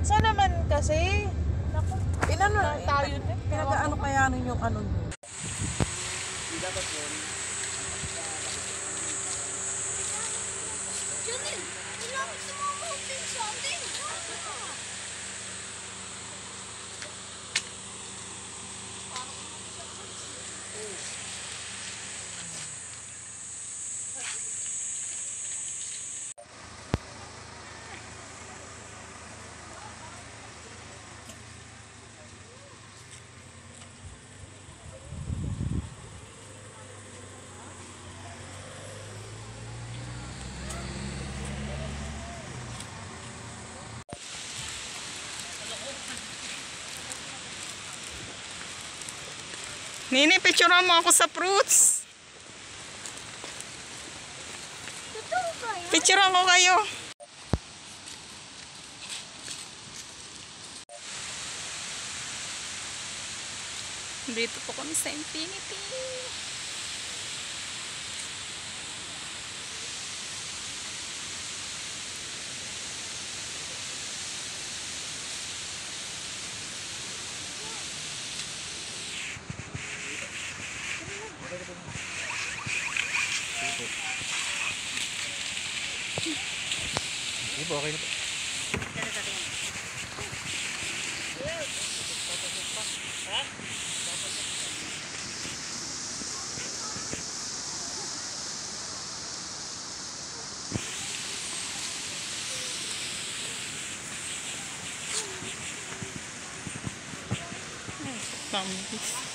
Saan naman kasi? Naku, Pinano, tayo na. pinag-ano kaya nun yung ano nyo? Janine, Nini, picturean mo ako sa fruits. Picturean ko kayo. Dito po kami sa Infinity. പോകരുത് Vamos.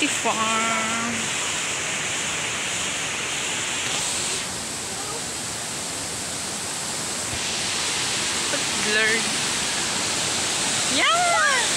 Infinity Farm. But blurred. Yan!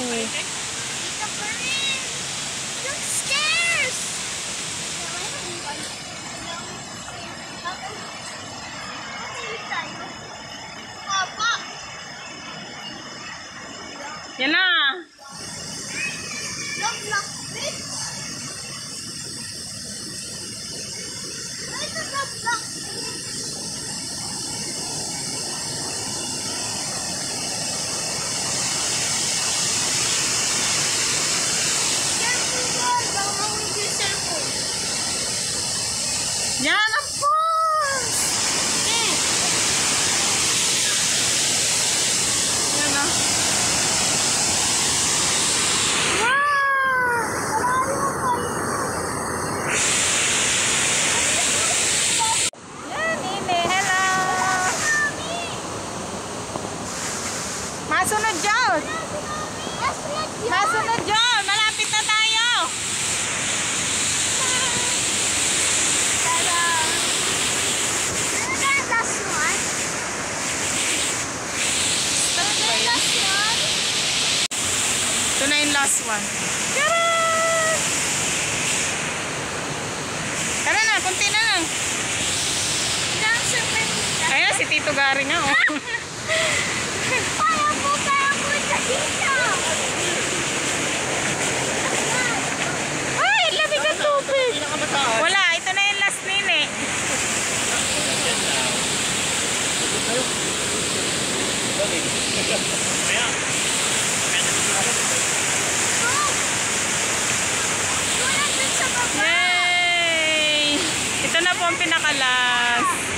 嗯 Ya one. Tara! Tara na, kunti na lang. Ayan, si Tito Gary nga, oh. Parang po pa ako sa dito. Ay, labi ka tubig. Wala, ito na yung last nini. ang pinaka.